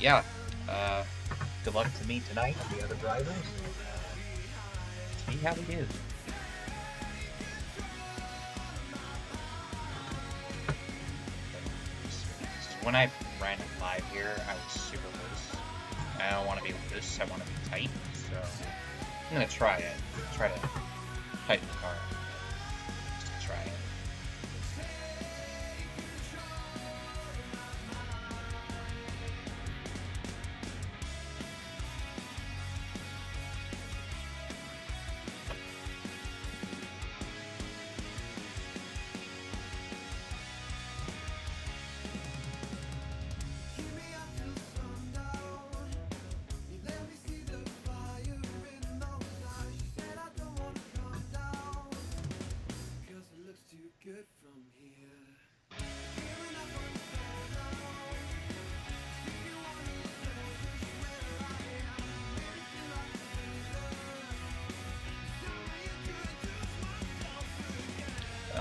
yeah, uh, good luck to me tonight and the other drivers. Uh, see how we do. When I ran it live here, I was super loose. I don't want to be loose, I want to be tight, so I'm going to try it. Try to tighten the car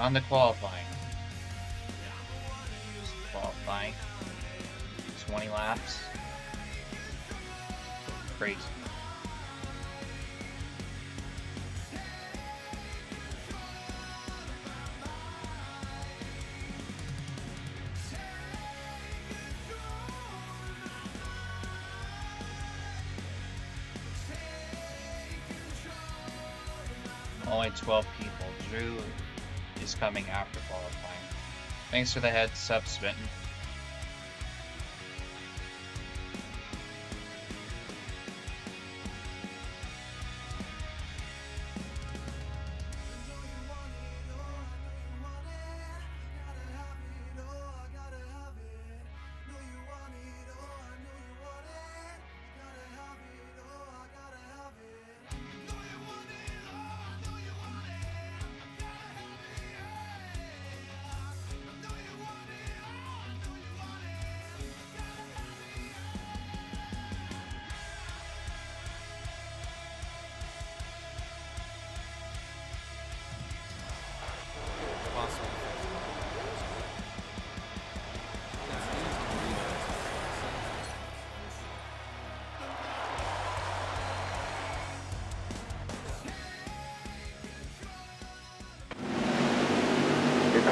On the qualifying. Qualifying. 20 laps. Crazy. Only 12 people. Drew is coming after qualifying. Thanks for the heads up, Smitten.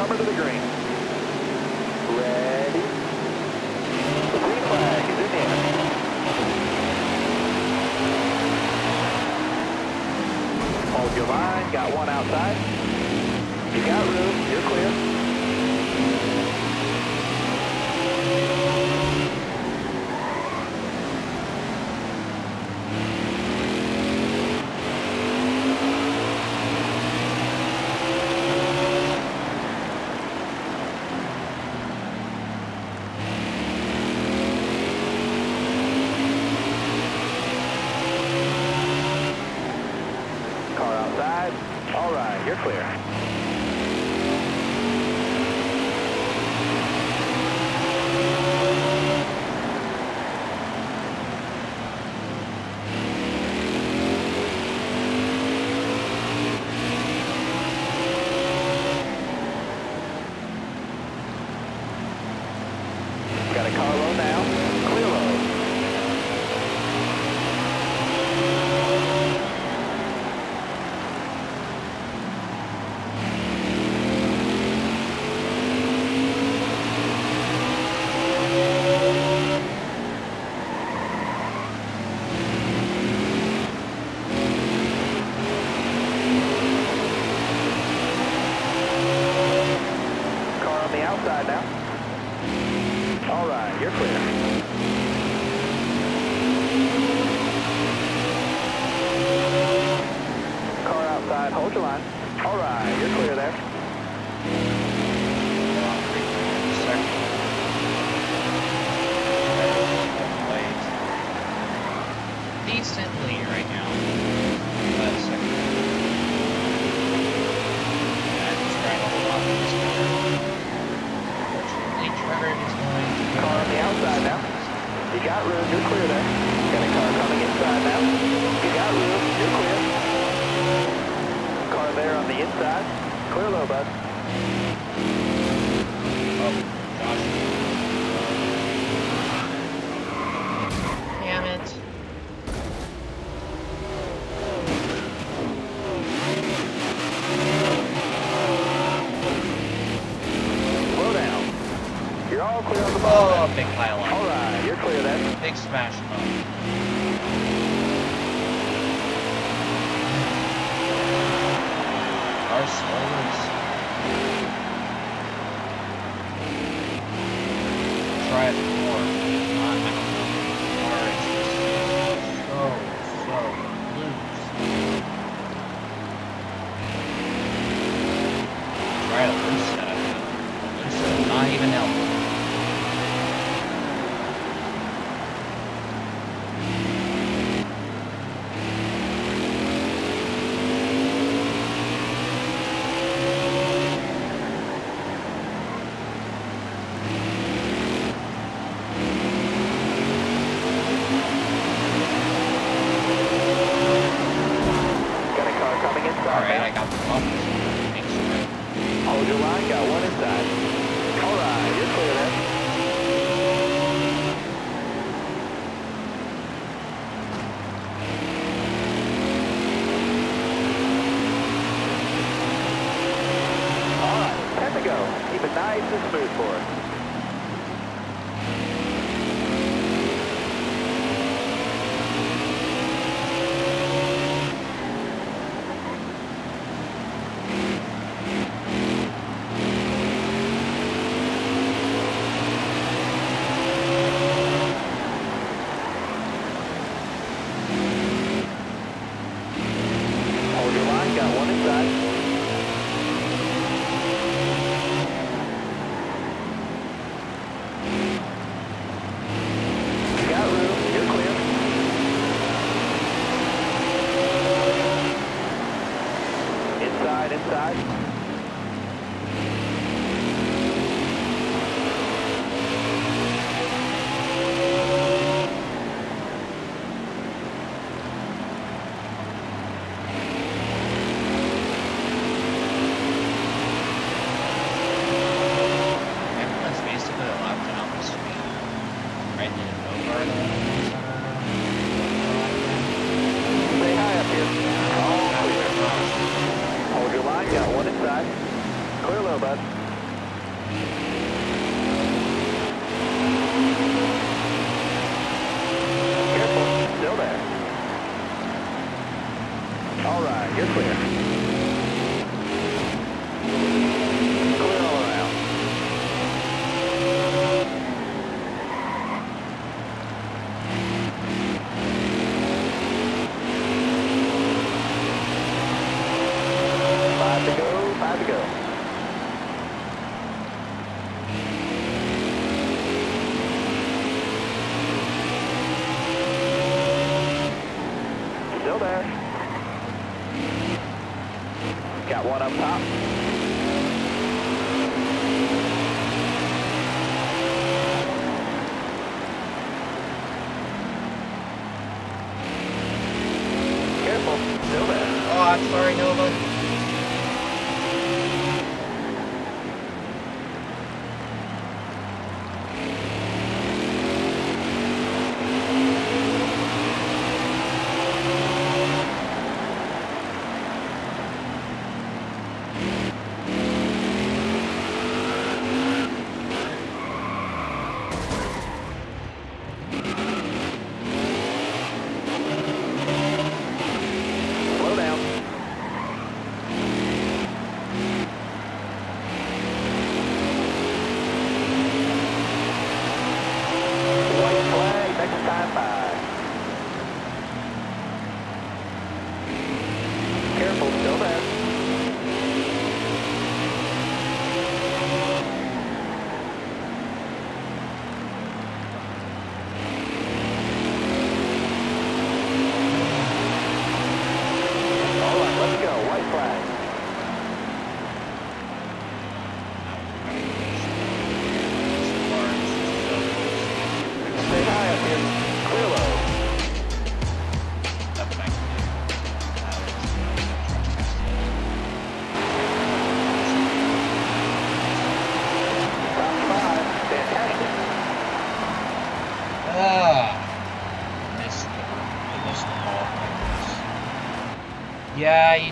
You're to the green. Oh, big pile up. All right, you're clear then. Big smash.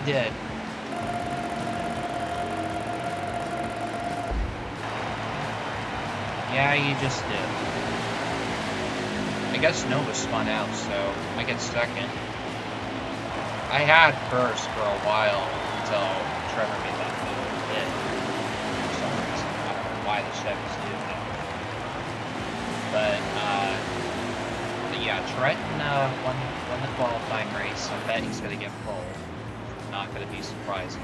did. Yeah, you just did. I guess Nova spun out, so I get second. I had first for a while until Trevor made that move. It, for some reason, I don't know why the Chevys do. But, uh, but yeah, Trenton uh, won, won the qualifying race. I bet he's going to get pulled. Not going to be surprising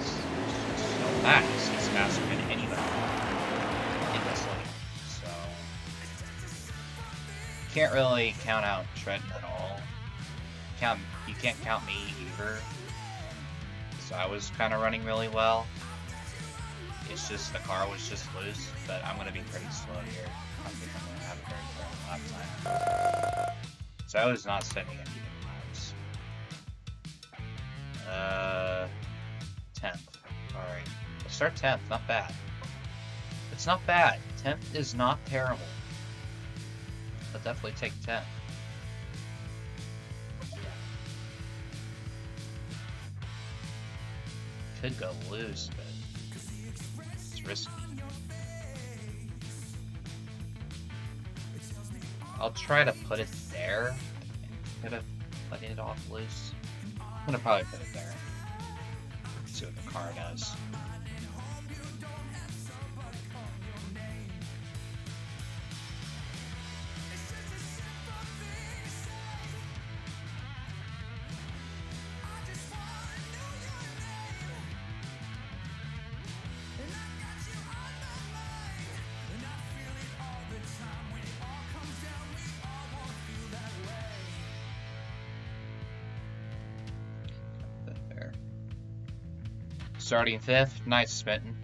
just so fast. He's faster than anybody in this league. So, can't really count out Trenton at all. Count you can't count me either. So I was kind of running really well. It's just the car was just loose, but I'm gonna be pretty slow here. I think I'm gonna have a very fair lap time. So I was not good laps. Uh, tenth. All right, let's start tenth. Not bad. It's not bad. Tenth is not terrible. I'll definitely take tenth. Could go loose, but it's risky. I'll try to put it there instead of letting it off loose. I'm gonna probably put it there. See what the car does. Starting fifth, nice Smitten.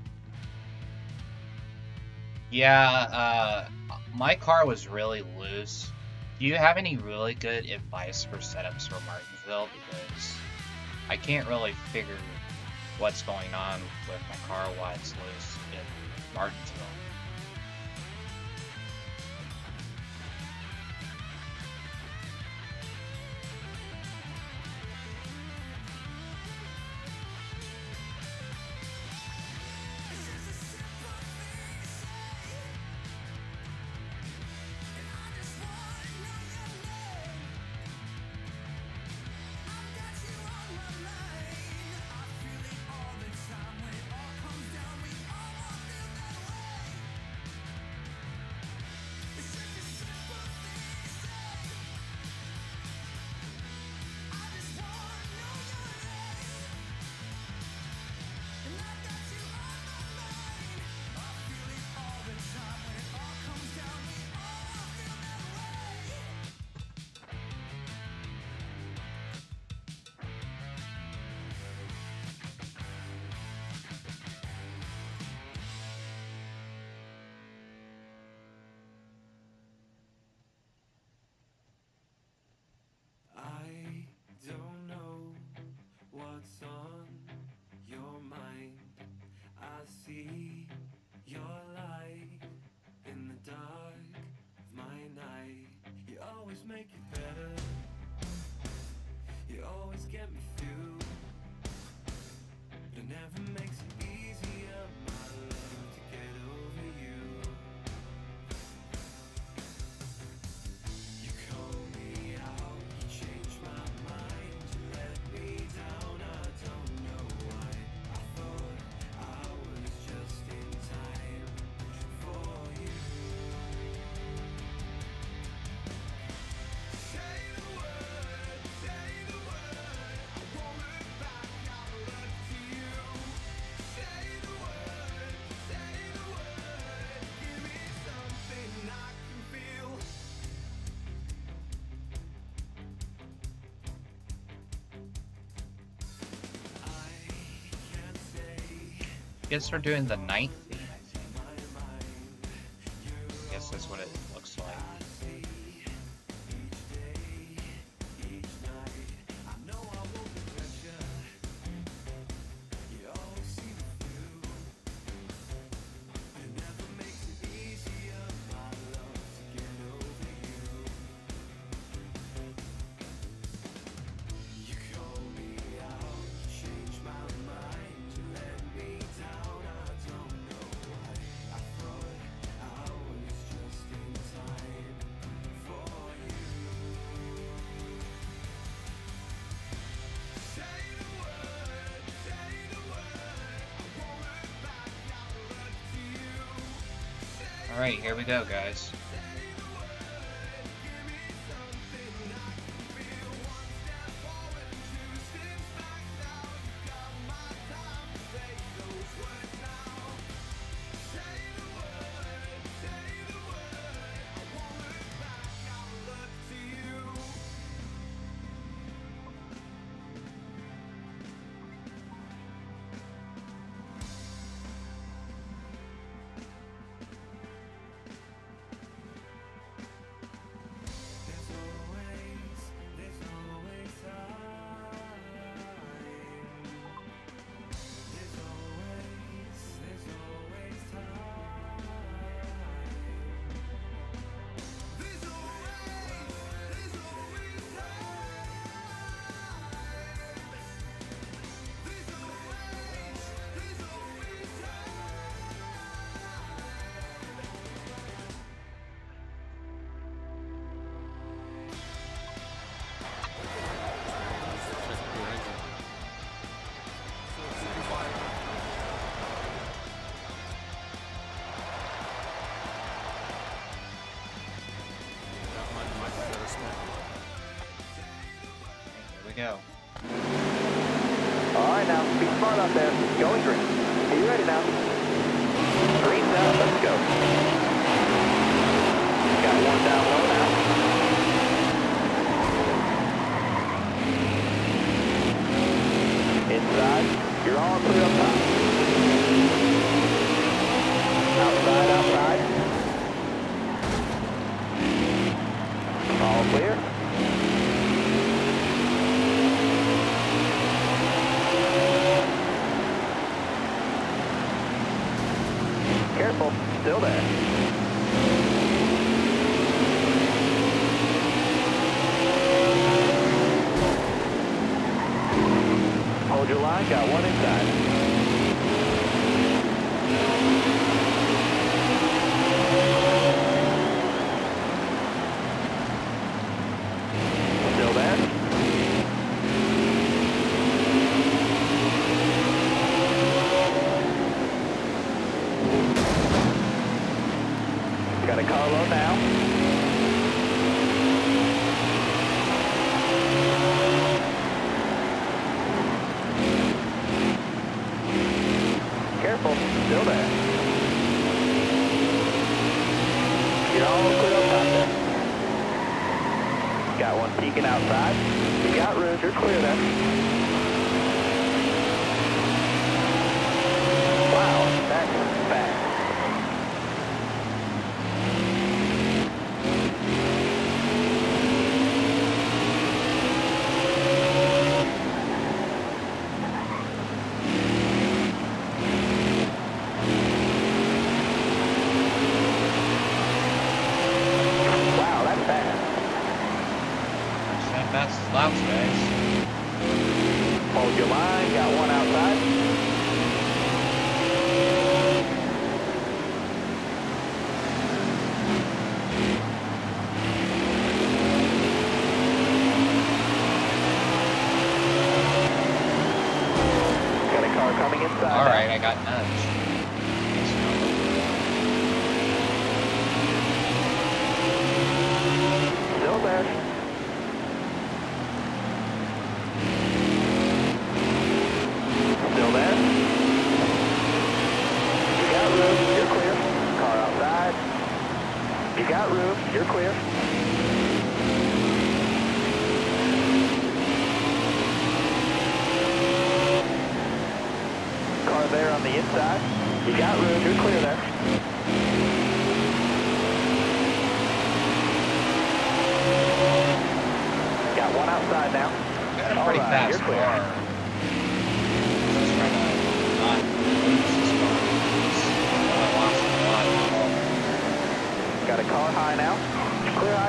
Yeah, uh, my car was really loose. Do you have any really good advice for setups for Martinsville? Because I can't really figure what's going on with my car, why it's loose in Martinsville. Guess we're doing the ninth go, guys. Going green. Are you ready now? Green down. let's go. Got one down, one down. hold your line. Got one inside. clear. Car there on the inside. You got room, you're clear there. Got one outside now. Got a pretty right, fast car.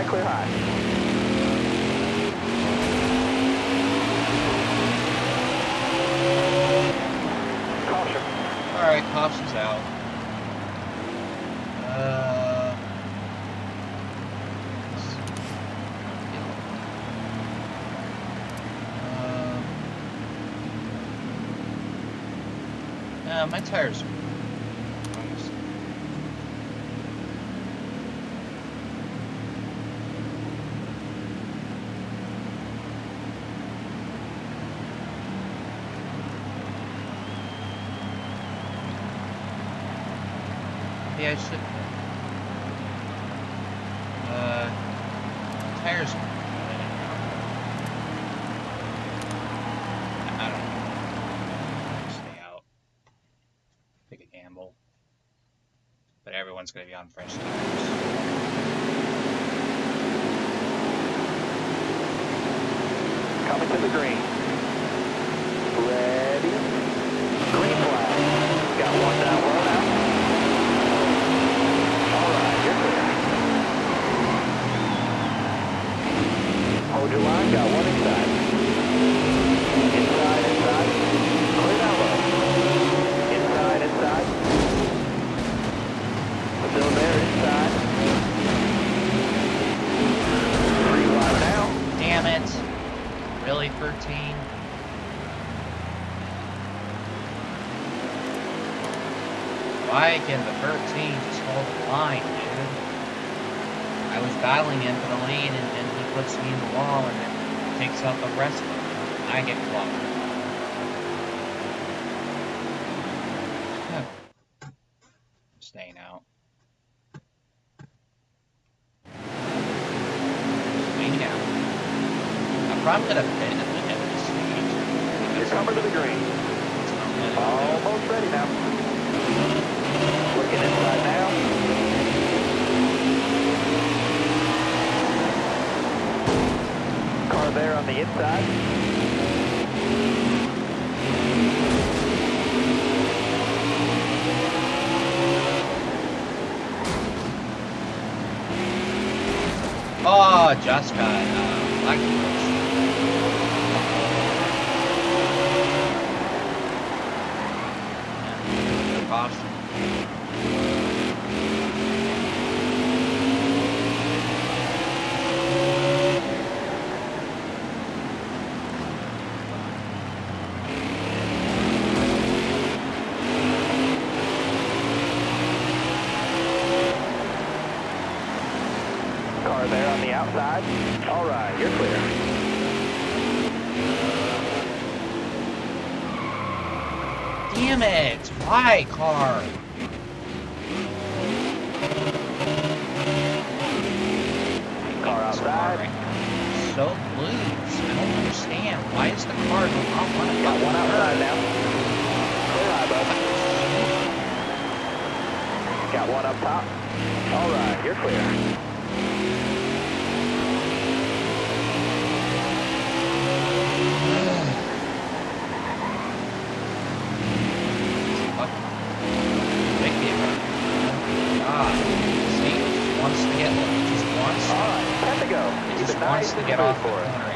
clear high. Alright, Thompson's out. Uh, uh, uh, my tires are one's going to be on French tires. Coming to the green. last guy. All right, you're clear. Damn it! Why, car? Car outside. So loose. I don't understand. Why is the car not want to Got one outside now. Clear eye, bud. Got one up top. All right, you're clear. wants to get out for it.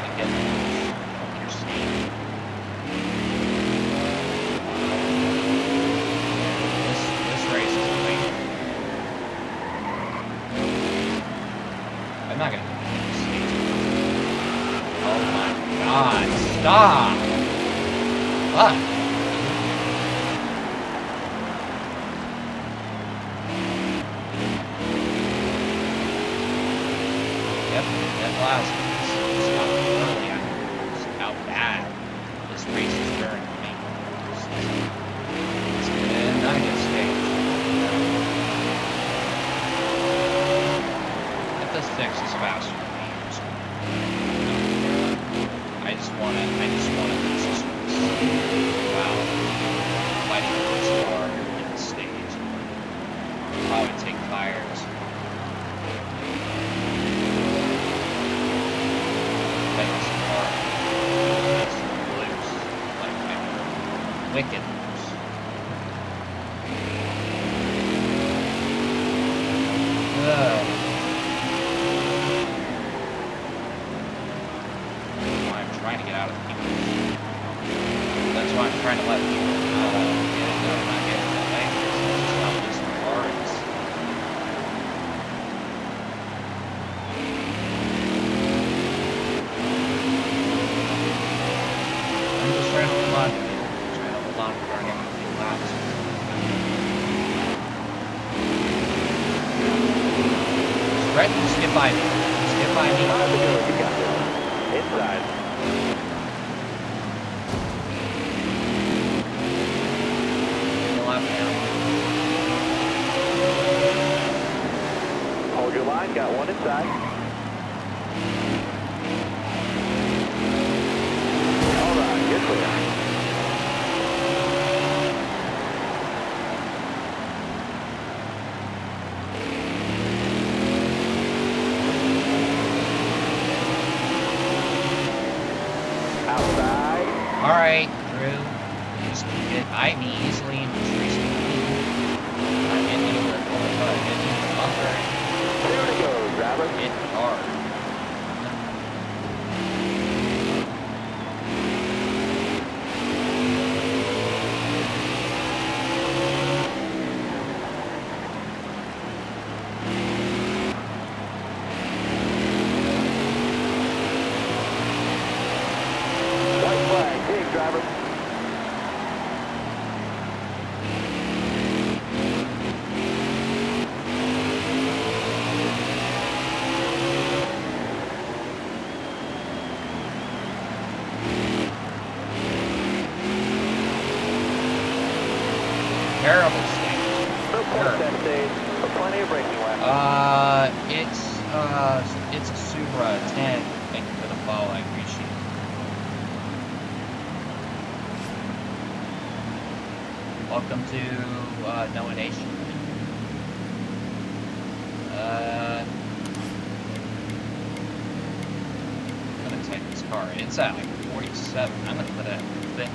This car. It's at like 47. I'm gonna put a thing.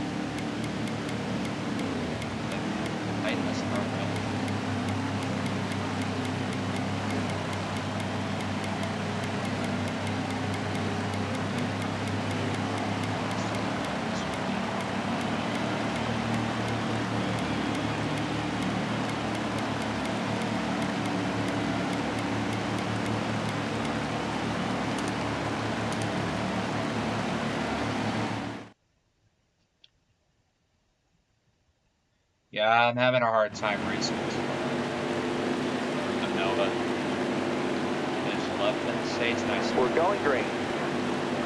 Tighten this car up. Yeah, I'm having a hard time racing this Nova. There's left and stage nice. We're going green.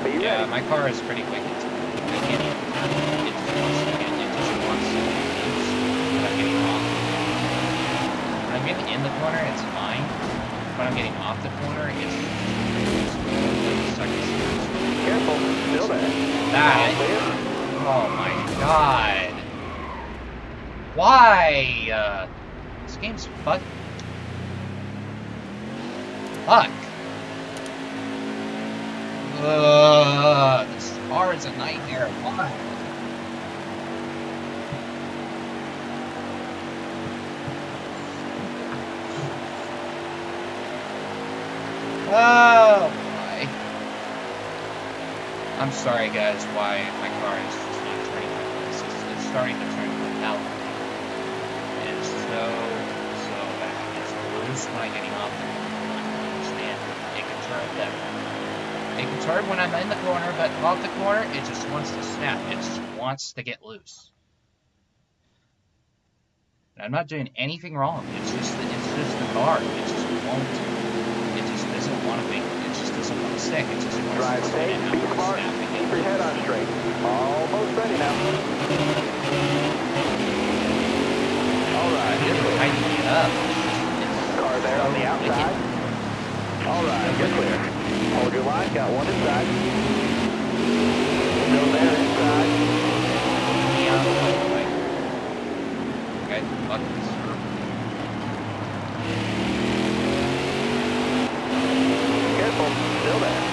Be Yeah, ready. my car is pretty quick. I can't even turn it. It just wants to get, just to. But I'm getting off. When I'm getting in the corner, it's fine. When I'm getting off the corner, it's. Careful, still there. That, oh my god. Why? Uh, this game's fuck. Fuck. This car is a nightmare. Why? Oh my. I'm sorry guys why my car is just not turning it's starting to turn to hell. It is so, so bad. It's loose when I'm getting off the. Understand. It can turn that. It can turn when I'm in the corner, but off the corner, it just wants to snap. It just wants to get loose. And I'm not doing anything wrong. It's just the, it's just the car. It just won't. It just doesn't want to be. It just doesn't want to stick. It just wants Drive to safe, spin out and snap and keep your head on straight. Almost ready now. All right, I you're need to clear. tighten it up. Car there on the outside. All right, you're clear. Hold your line, got one inside. Still there inside. Yeah, okay, fuck this. Careful, still there.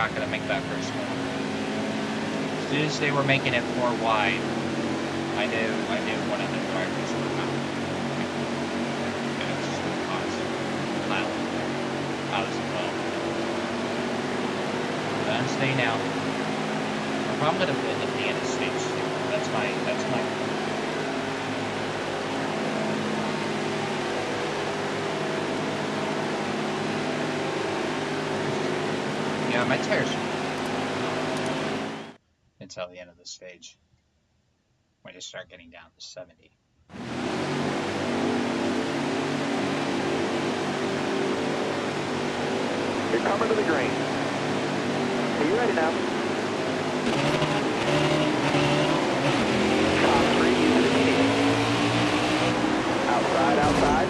Not going to make that first one. As soon as they were making it four wide, I knew I knew one of the drivers were not. It was just a constant pile of piles of foam. But I'm staying out. I'm probably going to put at the end of stage two. That's my that's my Yeah, my tires until the end of the stage. When I start getting down to 70. You're coming to the green. Are you ready now? Top three, use the medium. Outside, outside.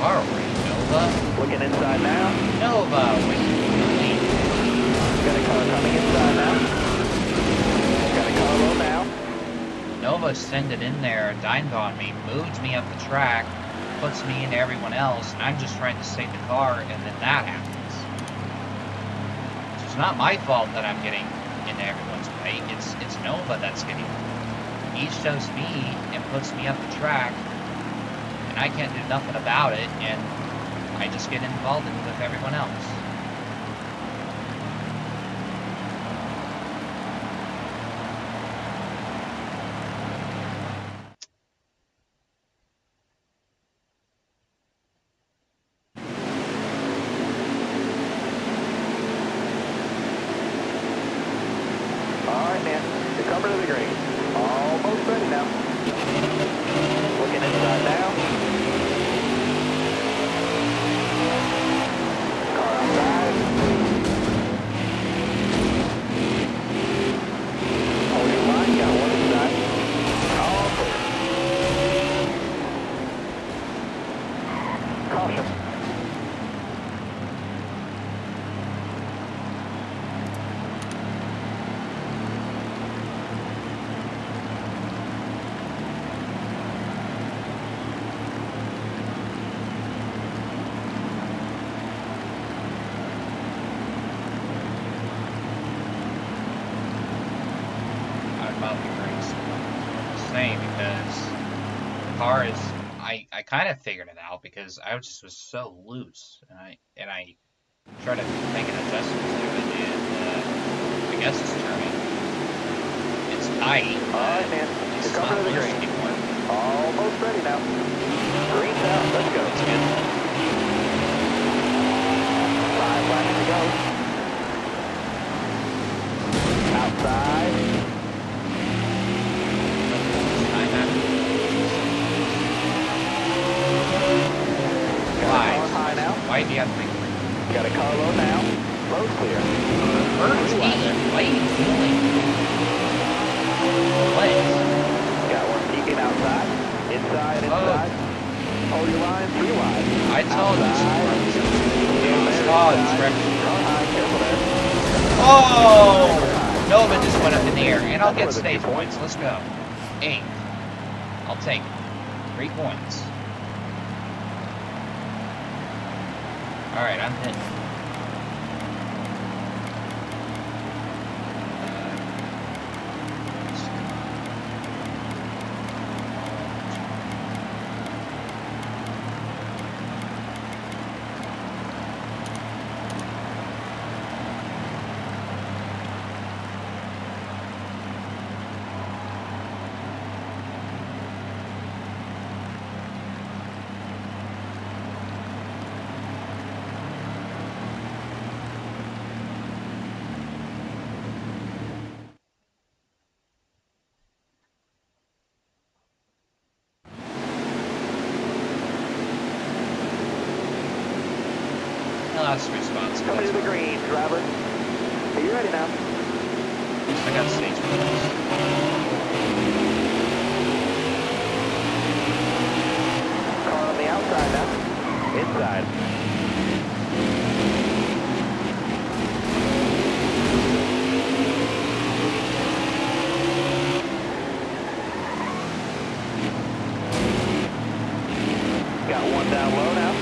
Are we? Nova? Looking inside now. Nova, Got a car coming inside now. Got a car low now. Nova send it in there, dined on me, moves me up the track, puts me into everyone else, and I'm just trying to save the car, and then that happens. So it's not my fault that I'm getting into everyone's way. It's it's Nova that's getting. He shows me and puts me up the track, and I can't do nothing about it, and I just get involved with everyone else. All right, man. You're coming to the green. Almost ready now. Looking inside now. Car outside. Hold your line. Got one inside. All clear. Caution. I'd probably bring some same because the car is I, I kind of figured it out because I was just was so loose and I and I tried to make an adjustment to it and uh, I guess it's turning. It's tight. Man. It's You're not the green. anymore. Almost ready now. Green's out. Let's go. It's good. Five laps to go. Outside. Time after. Got Why? a car high now. Why do you have to make three? Got a car low now. Low clear. First, Three wide. why are you doing? What? Got one peeking outside. Inside, Oh. inside. Hold your line. Three wide. I told you. Outside. It's There, called inside. instruction. Car high. Careful there. Oh! Nova just went up in the air, and I'll get stage points. Let's go. Eight. I'll take it. Three points. Alright, I'm hitting. last response. Coming to the green, driver. Are you ready now? I got stage. Car on the outside now. Inside. Got one down low now.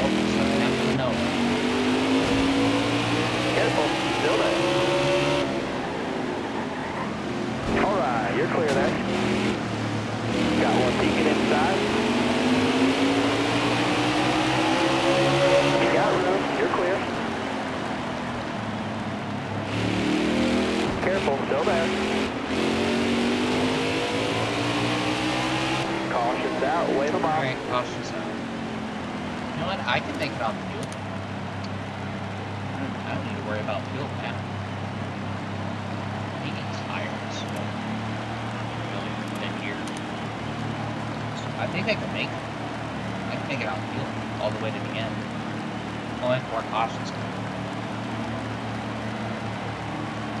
Oh, something happened to Noah. Careful, still there. All right, you're clear there. Got one peeking inside. You got room, you're clear. Careful, still there. Caution's out, wave them off. Alright, caution sign. You know what? I can make it on fuel. I don't, I don't need to worry about fuel now. He gets tires. Really thin here. So I think I can make it. I can make it on fuel all the way to the end. Only four cautions.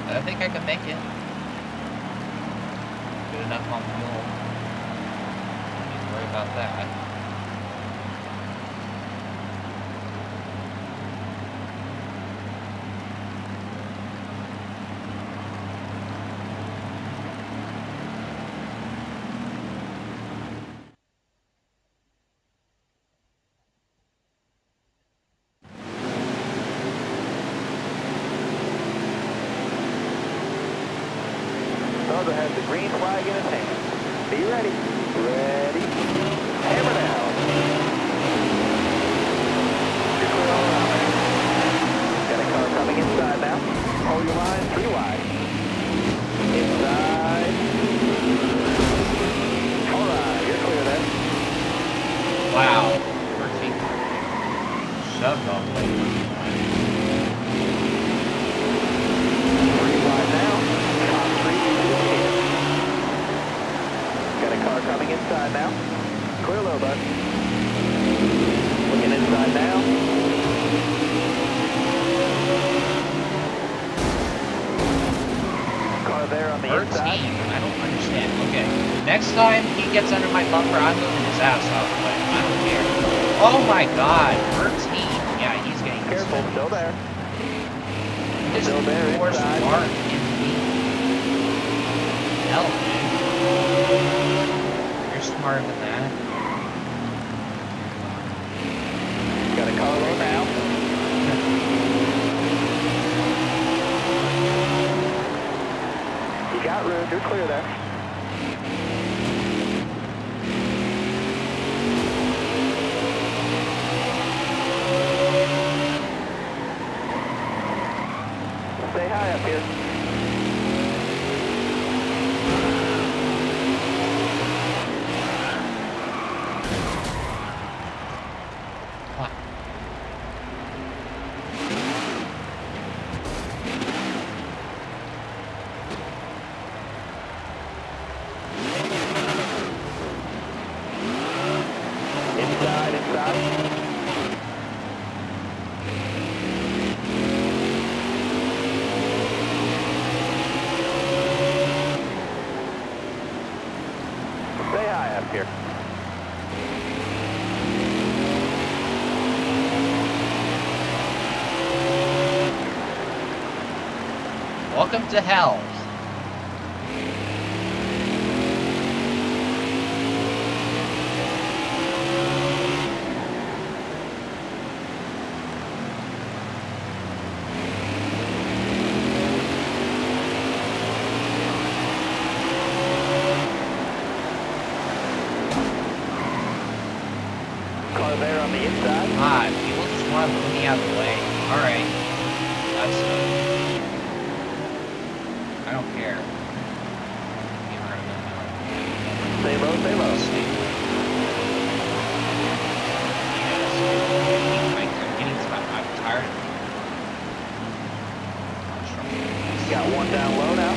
But I think I can make it. Good enough on fuel. Don't need to worry about that. Bubba has the green flag in his hand. Be ready. Ready. Hammer down. You're clear. Got a car coming inside now. Hold your line, three wide. Inside. All right, you're clear there. Wow. Mercy. Shoved all the way. Three wide now. Top three, two here. Got a car coming inside now. Clear low, bud. Looking inside now. Car there on the Bird inside. team. I don't understand. Okay. Next time he gets under my bumper, I'm moving his ass off the way. I don't care. Oh my god. Bird team. Yeah, he's getting Careful, still there. This still there force inside. mark in me. Hell. You're that. Got a car low now. You got room, you're clear there. Say hi up here. What? Inside, inside. Say hi up here. Welcome to hell. Car there on the inside. God, people just want to move me out of the way. Alright. That's I don't care. Get rid of them now. Stay low, stay low. Yes. I'm getting to my- I'm tired of Got one down low now.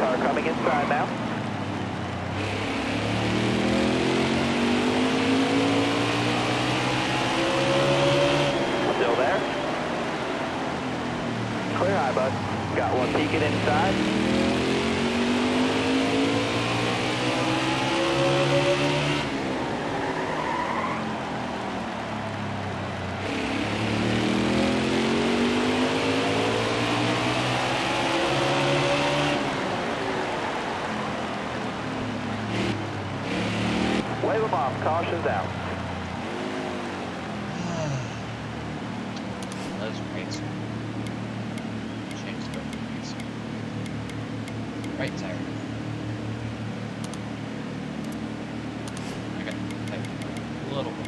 Car coming inside now. Still there? Clear high, bud. Got one peeking inside. Wave them Caution's out. Those rates. Change the rates. Right tire. I got a little bit.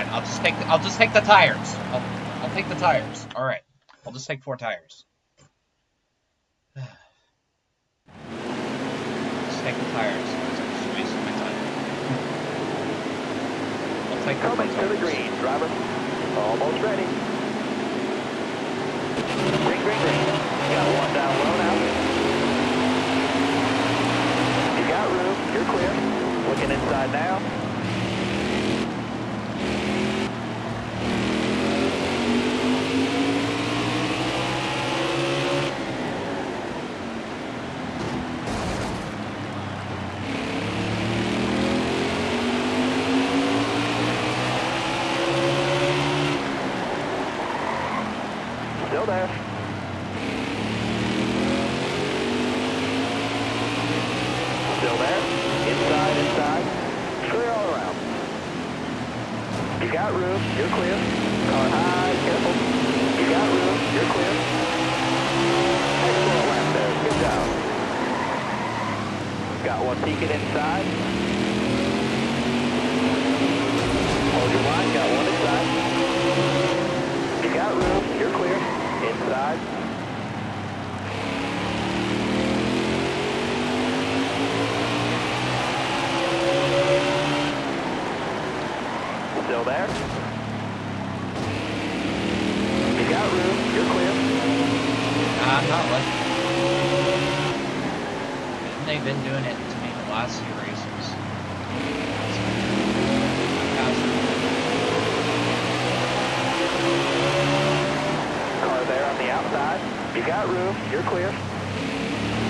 Fine, I'll just take the, I'll just take the tires. I'll, I'll take the tires. All right, I'll just take four tires. just take the tires. Just wasting my time. I'll take the Coming to the green, driver. Almost ready. Green, green, green. Got one down low now. You got room. You're clear. Looking inside now. Still there. Still there. Inside, inside. Clear all around. You got room. You're clear. Car high. Careful. You got room. You're clear. Excellent lap there. Good job. Got one peeking inside. Hold your line. Got one inside. You got room. You're clear. Inside. Still there? You got room. You're clear. Nah, I'm not looking. They've been doing it to me the last few races. Car there on the outside. You got room. You're clear.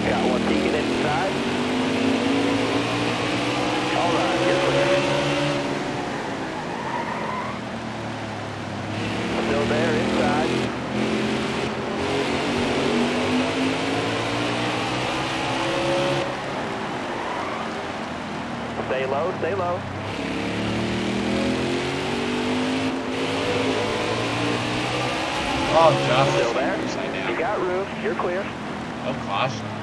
Got one peeking inside. All right. You're clear. Still there inside. Stay low, stay low. Oh, Josh, Still there? You got room, you're clear. Oh, caution.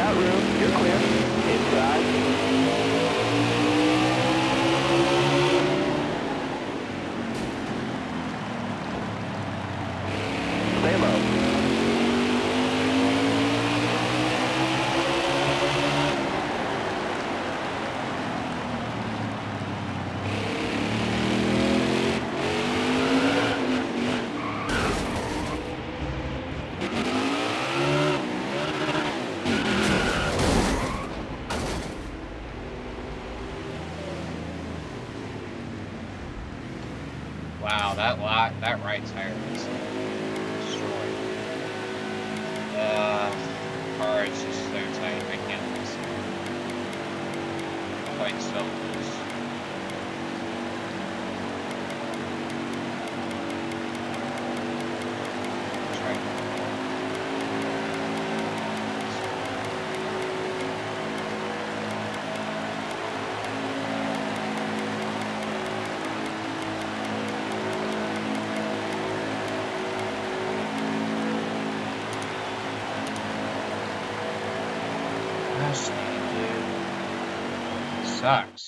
Got room. You're clear. Inside. Stay low. Wow, that lot, that right tire is destroyed. Uh, car is just so tight, I can't fix it. Quite so loose. Try. Fascinating, dude. Sucks.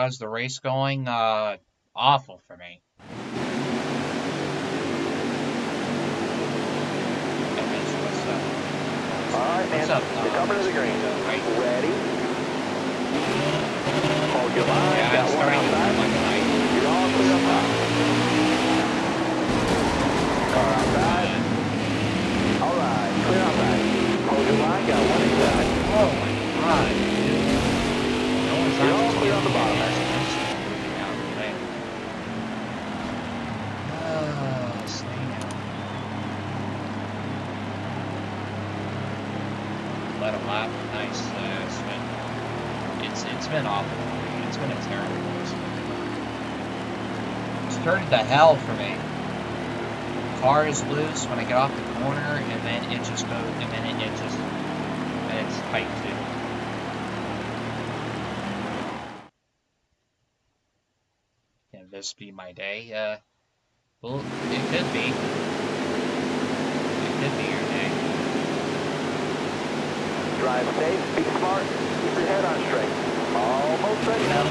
How's the race going? Uh, awful for me. What's up? All right, man. What's up, You're coming to the green. Right. Ready? Hold your line. Yeah, got it's one starting to look outside. like a night. You're all clear up top. Car outside. All right, clear outside. Hold your line. Got one inside. Oh my god, dude. No one's You're all actually clear on the bottom getting there. this moving out of the way. Oh, stay now. Let him lap. Nice. Uh, it's been been awful. It's been a terrible race. It's turned to hell for me. Car is loose when I get off the corner, and then it just goes, and then it, it just, and it's tight too. Can this be my day? Uh, well, it could be. It could be your day. Drive safe. Be smart. Keep your head on straight. Almost ready now.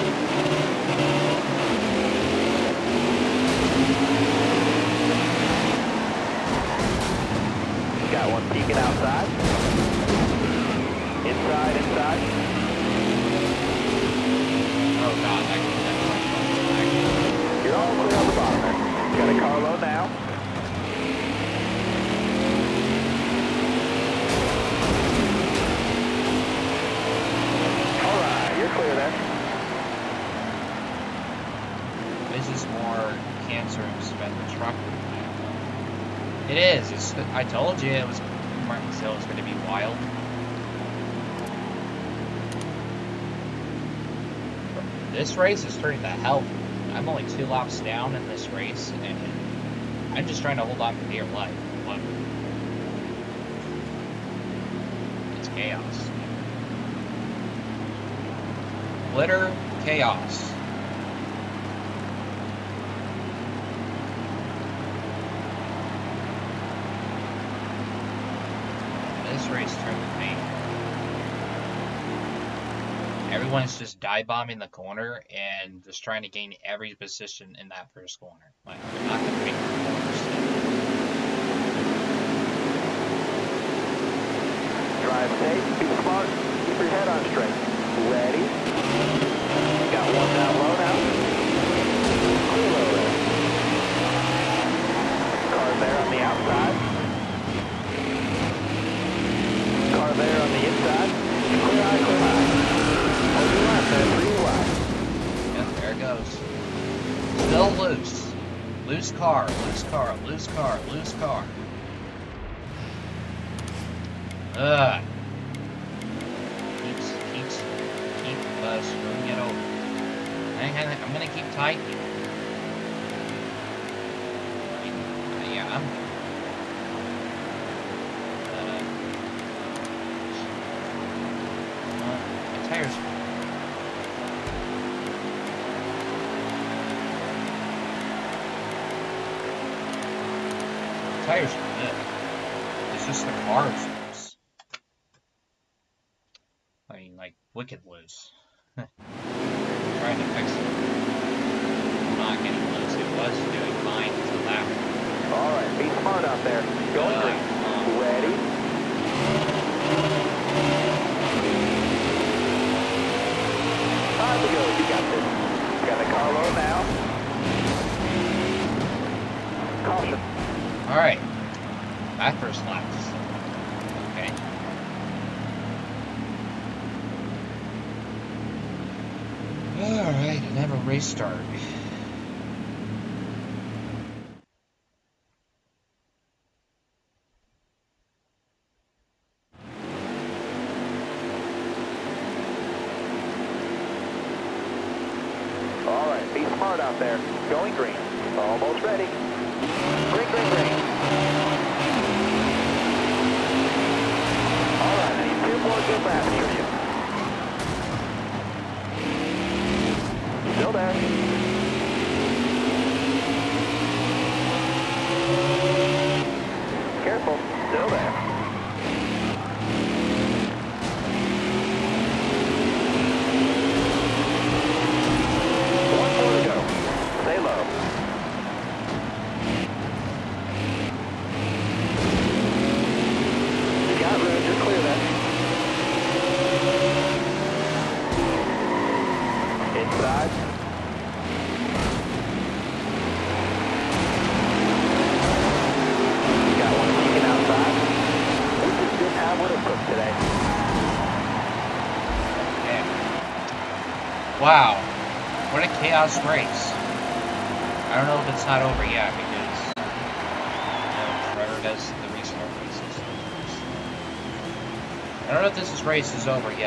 Got one peeking outside. Inside, inside. Oh god, could that You're all clear on the bottom. Got a car low now. All right, you're This is more cancerous than the truck. It is. It's. I told you it was. Martinsville was going to be wild. This race is turning to hell. I'm only two laps down in this race, and I'm just trying to hold on for dear life. What? It's chaos. Glitter chaos. This race to me. Everyone's just dive bombing the corner and just trying to gain every position in that first corner. Like they're not gonna make the. Drive safe, be smart, keep your head on straight. Ready? Car, loose car, loose car, loose car. Ugh. Uh, screwing it over. I'm gonna keep tight Uh, yeah, I'm. Uh, tires. tires. It's just the car's loose. I mean, like, wicked loose. Trying to fix it. Not getting loose. It was doing fine until that. All right, be smart out there. Going Uh, green. um, Ready? Time to go. You got this. Low now. Caution. Alright. That first lap. Okay. Alright, and have a race start. All right, be smart out there. Going green. Almost ready. Green, green, green. All right, I need two more good laps from you. Still there. Careful. Still there. One more to go. Stay low. You got room. You're clear there. Inside. You got one peeking outside. We just didn't have what it took today. Yeah. Wow. What a chaos race. I don't know if it's not over yet because you know, Trevor does the restart races. I don't know if this is race is over yet.